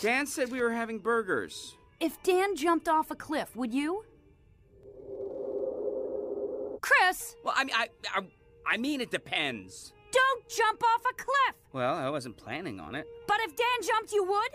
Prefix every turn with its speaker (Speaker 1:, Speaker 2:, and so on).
Speaker 1: Dan said we were having burgers.
Speaker 2: If Dan jumped off a cliff, would you? Chris,
Speaker 1: Well, I mean, I, I, I mean, it depends.
Speaker 2: don't jump off a cliff!
Speaker 1: Well, I wasn't planning on it.
Speaker 2: But if Dan jumped, you would?